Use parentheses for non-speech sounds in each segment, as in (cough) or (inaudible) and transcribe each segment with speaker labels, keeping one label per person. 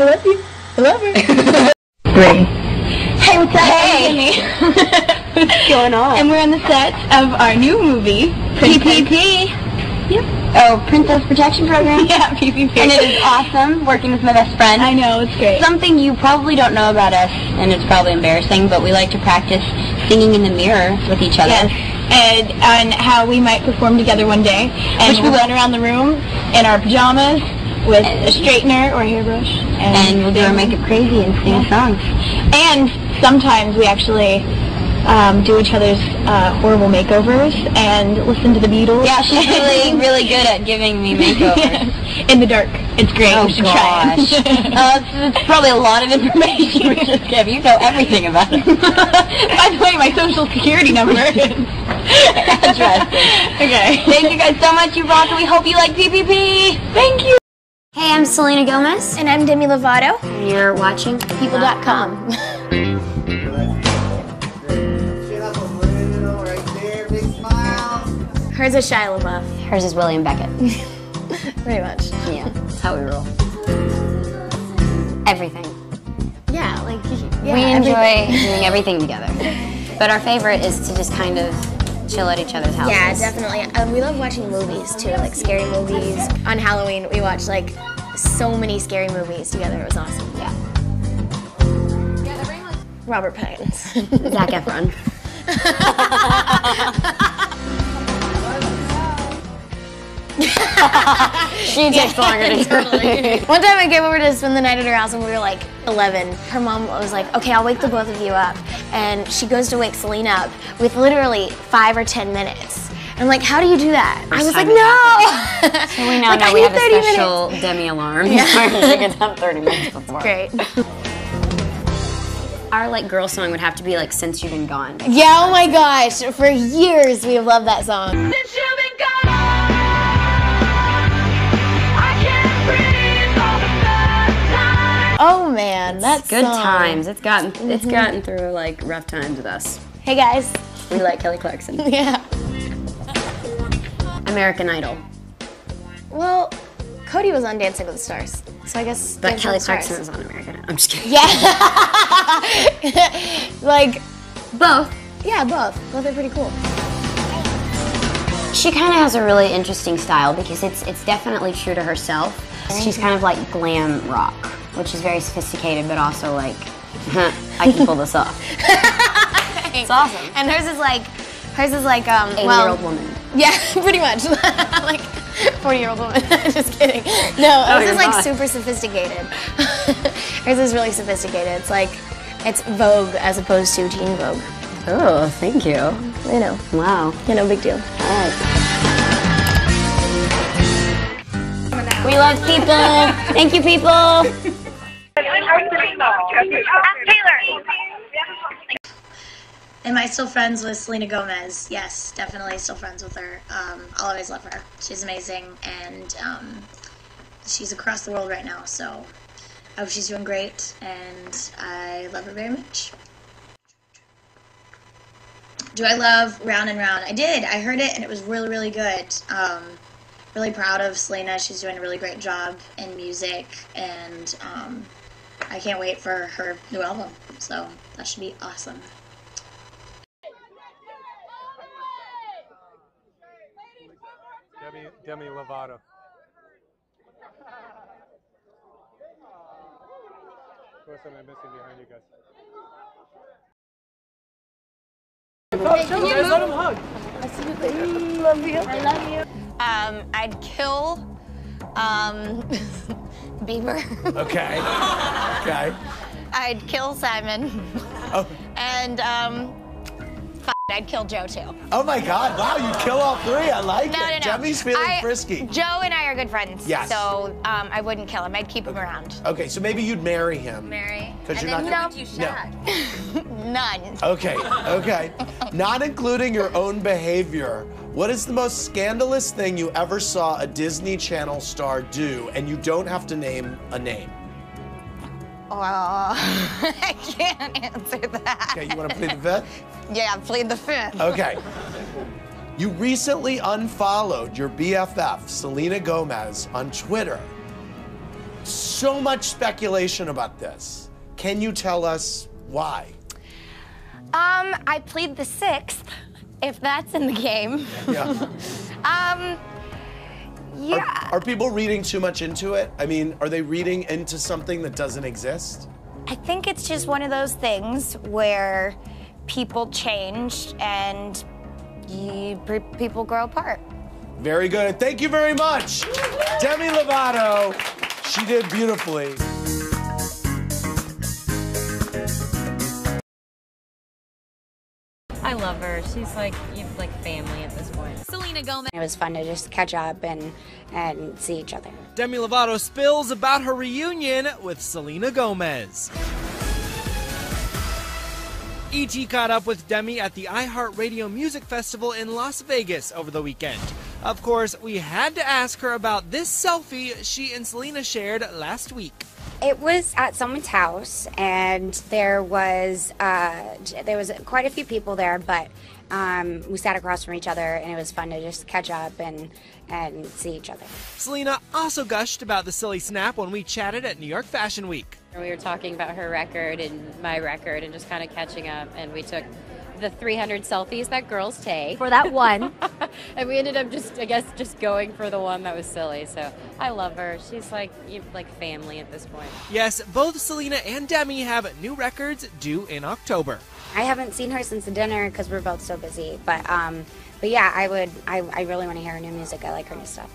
Speaker 1: I love you. I love her. (laughs) Three. Hey, what's up? Hey. what's going on? And we're on the set of our new movie, PPP. Yep.
Speaker 2: Oh, Princess Protection Program? (laughs)
Speaker 1: Yeah, PPP.
Speaker 2: And it is awesome working with my best friend.
Speaker 1: I know, it's great.
Speaker 2: Something you probably don't know about us, and it's probably embarrassing, but we like to practice singing in the mirror with each other.
Speaker 1: Yes. And on how we might perform together one day. And
Speaker 2: Which we
Speaker 1: run around the room in our pajamas with a straightener or a hairbrush.
Speaker 2: And we'll do our makeup crazy and sing songs.
Speaker 1: And sometimes we actually um, do each other's uh, horrible makeovers and listen to the Beatles.
Speaker 2: Yeah, she's really, (laughs) really good at giving me makeovers. (laughs)
Speaker 1: In the dark. It's great.
Speaker 2: Oh
Speaker 1: you try
Speaker 2: gosh. (laughs) uh, it's, it's probably a lot of information we just gave. You know everything about it.
Speaker 1: By the way, my social security number.
Speaker 2: Interesting.
Speaker 1: okay.
Speaker 2: Thank you guys so much. You rock, and we hope you like PPP.
Speaker 1: Thank you.
Speaker 3: Hey, I'm Selena Gomez,
Speaker 4: And I'm Demi Lovato.
Speaker 3: and you're watching
Speaker 4: People.com. Hers is Shia LaBeouf,
Speaker 3: Hers is William Beckett. (laughs)
Speaker 4: pretty much.
Speaker 3: Yeah, that's how we roll. Everything.
Speaker 4: Yeah, like yeah,
Speaker 3: we enjoy
Speaker 4: everything.
Speaker 3: doing everything together. But our favorite is to just kind of chill at each other's houses.
Speaker 4: Yeah, definitely. Um, we love watching movies too, like scary movies. On Halloween, we watched like so many scary movies together. It was awesome.
Speaker 3: Yeah.
Speaker 4: Robert Pattinson.
Speaker 3: Zac Efron. (laughs) (laughs) (laughs) she takes longer to do.
Speaker 4: One time I came over to spend the night at her house and we were like 11. Her mom was like, okay, I'll wake the both of you up. And she goes to wake Selena up with literally five or 10 minutes. I'm like, how do you do that? I was like, no. (laughs)
Speaker 3: So we now
Speaker 4: Like,
Speaker 3: know we have a
Speaker 4: 30 minutes.
Speaker 3: special demi alarm. (laughs) she gets up 30 minutes before.
Speaker 4: Great.
Speaker 3: Our like girl song would have to be like "Since You've Been Gone."
Speaker 4: Yeah, oh my gosh. For years we have loved that song. Man, that's
Speaker 3: Good
Speaker 4: song.
Speaker 3: times. It's gotten it's mm-hmm. gotten through like rough times with us.
Speaker 4: Hey guys.
Speaker 3: We like Kelly Clarkson. (laughs)
Speaker 4: Yeah.
Speaker 3: American Idol.
Speaker 4: Well, Cody was on Dancing with the Stars, so I guess.
Speaker 3: But
Speaker 4: Dancing
Speaker 3: Kelly
Speaker 4: with the Stars.
Speaker 3: Clarkson is on American Idol. I'm just kidding.
Speaker 4: Yeah. (laughs) like,
Speaker 3: Both.
Speaker 4: yeah, both. Both are pretty cool.
Speaker 3: She kind of has a really interesting style because it's it's definitely true to herself. She's kind of like glam rock, which is very sophisticated, but also like, I can pull this off. (laughs) It's awesome.
Speaker 4: And hers is like, hers is like, um,
Speaker 3: Eighty
Speaker 4: well,
Speaker 3: year old woman.
Speaker 4: Yeah, (laughs) pretty much. (laughs) like, forty-year-old woman. Just kidding. No, hers is like
Speaker 3: not.
Speaker 4: super sophisticated. hers is really sophisticated. It's like, it's Vogue as opposed to Teen Vogue.
Speaker 3: Oh, thank you.
Speaker 4: You know,
Speaker 3: Wow.
Speaker 4: you know, big deal. All right.
Speaker 3: We love people. Thank you, people.
Speaker 5: I'm Taylor.
Speaker 4: Am I still friends with Selena Gomez? Yes, definitely still friends with her. Um, I'll always love her. She's amazing, and um, she's across the world right now. So I hope she's doing great, and I love her very much. Do I love Round and Round? I did. I heard it, and it was really, really good. Um, really proud of Selena. She's doing a really great job in music, and um, I can't wait for her new album. So that should be awesome.
Speaker 6: Demi, Demi Lovato. Of course, I'm missing behind you guys.
Speaker 4: Um, I'd kill um, (laughs) Bieber.
Speaker 7: Okay. (laughs) Okay.
Speaker 4: I'd kill Simon.
Speaker 7: Oh.
Speaker 4: And um, I'd kill Joe too.
Speaker 7: Oh my God! Wow, you kill all three. I like
Speaker 4: No, no, no.
Speaker 7: it. Demi's feeling
Speaker 4: I-
Speaker 7: frisky.
Speaker 4: Joe and I are good friends.
Speaker 7: Yes.
Speaker 4: So um, I wouldn't kill him. I'd keep him around.
Speaker 7: Okay, so maybe you'd marry him.
Speaker 4: Marry.
Speaker 7: Because you're not.
Speaker 4: no,
Speaker 7: No. (laughs)
Speaker 4: none.
Speaker 7: Okay. Okay. not including your own behavior. What is the most scandalous thing you ever saw a Disney Channel star do, and you don't have to name a name?
Speaker 4: Oh, (laughs) I can't answer that.
Speaker 7: Okay, you want to plead the fifth? (laughs)
Speaker 4: Yeah, plead the fifth.
Speaker 7: Okay. You recently unfollowed your BFF, Selena Gomez, on Twitter. so much speculation about this. Can you tell us why?
Speaker 1: Um, I plead the sixth, if that's in the game.
Speaker 7: Yeah. (laughs)
Speaker 1: um, yeah.
Speaker 7: Are, are people reading too much into it? I mean, are they reading into something that doesn't exist?
Speaker 1: I think it's just one of those things where people change and you, people grow apart.
Speaker 7: Very good. Thank you very much, Demi Lovato. She did beautifully.
Speaker 2: I love her. She's like you've like family at this point.
Speaker 5: Selena Gomez.
Speaker 2: It was fun to just catch up and and see each other.
Speaker 8: Demi Lovato spills about her reunion with Selena Gomez. E.T. caught up with Demi at the iHeartRadio Music Festival in Las Vegas over the weekend. Of course, we had to ask her about this selfie she and Selena shared last week.
Speaker 2: It was at someone's house, and there was uh, there was quite a few people there, but um, we sat across from each other, and it was fun to just catch up and and see each other.
Speaker 8: Selena also gushed about the silly snap when we chatted at New York Fashion Week.
Speaker 9: We were talking about her record and my record, and just kind of catching up, and we took the 300 selfies that girls take
Speaker 1: for that one. (laughs)
Speaker 9: and we ended up just, I guess, just going for the one that was silly. So I love her. She's like like family at this point.
Speaker 8: Yes, both Selena and Demi have new records due in October.
Speaker 2: I haven't seen her since the dinner because we're both so busy. But um, but yeah, I would. I, I really want to hear her new music. I like her new stuff.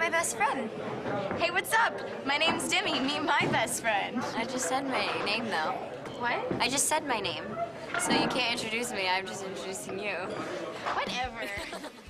Speaker 10: My best friend. Hey, what's up? My name's Demi. Meet my best friend.
Speaker 11: I just said my name, though.
Speaker 10: What?
Speaker 11: I just said my name. So you can't introduce me. I'm just introducing you.
Speaker 10: Whatever. (laughs)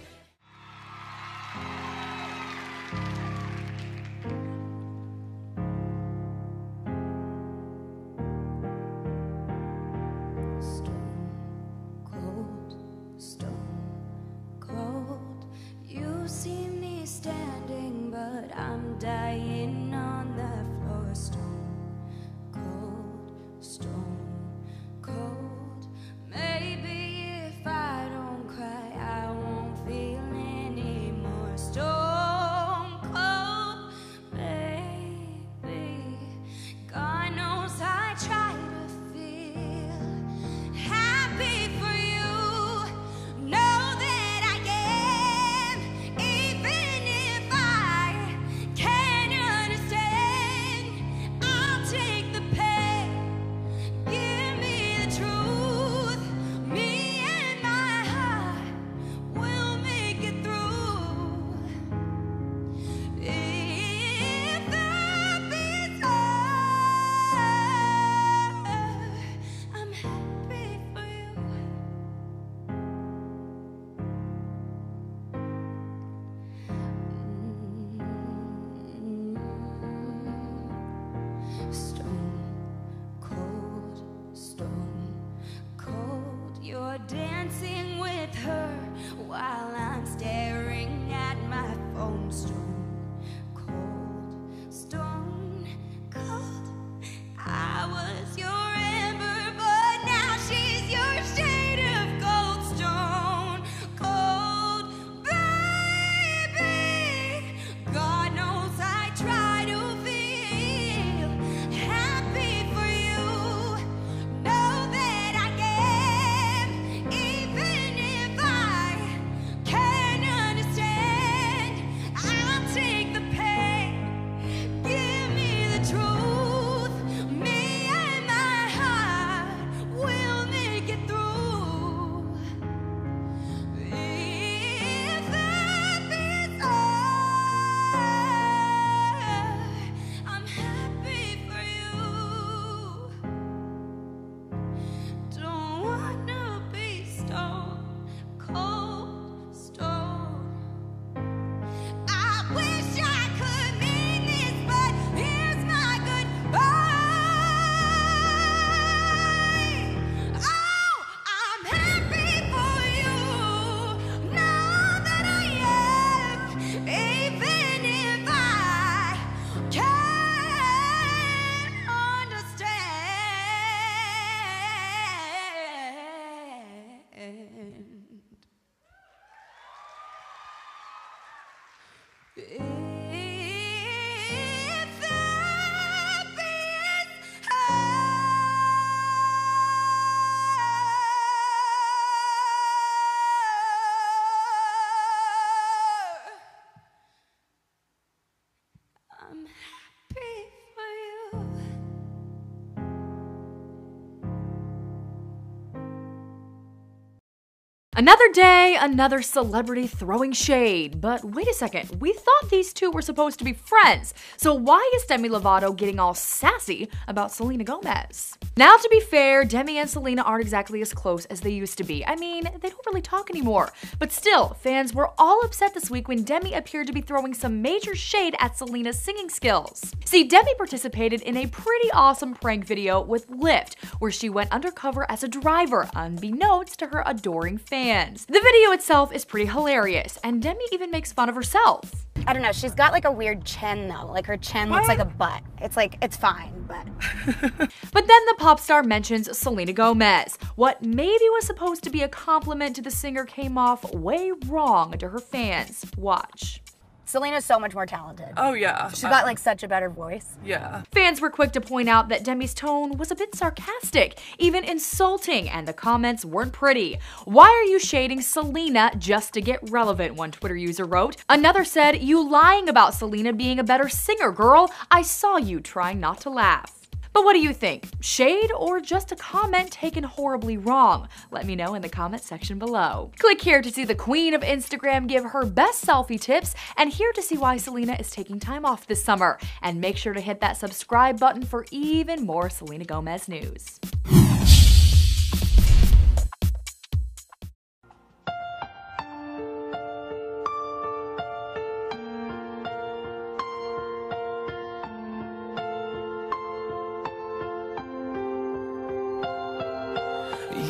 Speaker 5: Another day, another celebrity throwing shade. But wait a second, we thought these two were supposed to be friends. So why is Demi Lovato getting all sassy about Selena Gomez? Now, to be fair, Demi and Selena aren't exactly as close as they used to be. I mean, they don't really talk anymore. But still, fans were all upset this week when Demi appeared to be throwing some major shade at Selena's singing skills. See, Demi participated in a pretty awesome prank video with Lyft, where she went undercover as a driver, unbeknownst to her adoring fans. The video itself is pretty hilarious, and Demi even makes fun of herself.
Speaker 2: I don't know. She's got like a weird chin though. Like her chin looks like a butt. It's like it's fine, but (laughs)
Speaker 5: But then the pop star mentions Selena Gomez. What maybe was supposed to be a compliment to the singer came off way wrong to her fans. Watch.
Speaker 2: Selena's so much more talented.
Speaker 12: Oh yeah.
Speaker 2: She's got like such a better voice.
Speaker 12: Yeah.
Speaker 5: Fans were quick to point out that Demi's tone was a bit sarcastic, even insulting, and the comments weren't pretty. Why are you shading Selena just to get relevant? One Twitter user wrote. Another said, You lying about Selena being a better singer, girl. I saw you trying not to laugh. But what do you think? Shade or just a comment taken horribly wrong? Let me know in the comment section below. Click here to see the queen of Instagram give her best selfie tips and here to see why Selena is taking time off this summer. And make sure to hit that subscribe button for even more Selena Gomez news.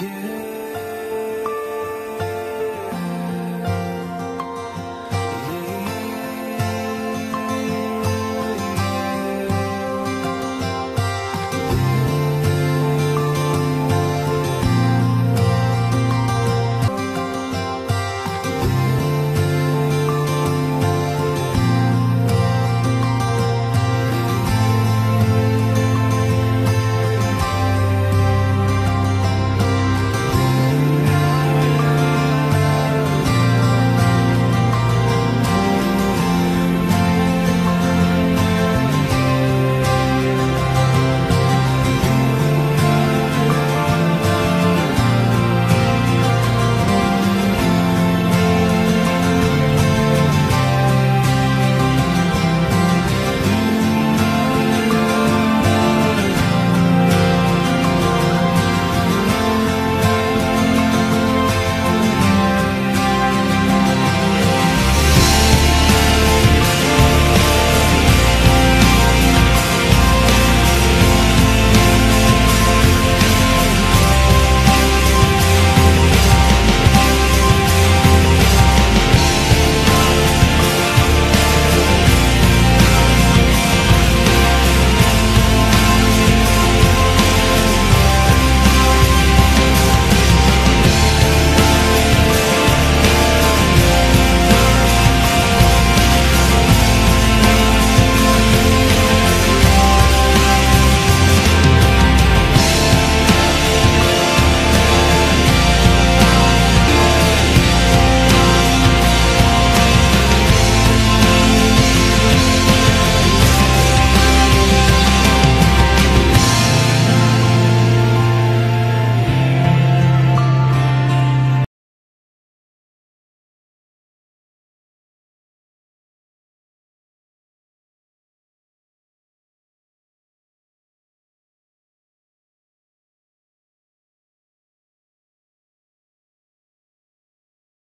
Speaker 5: you.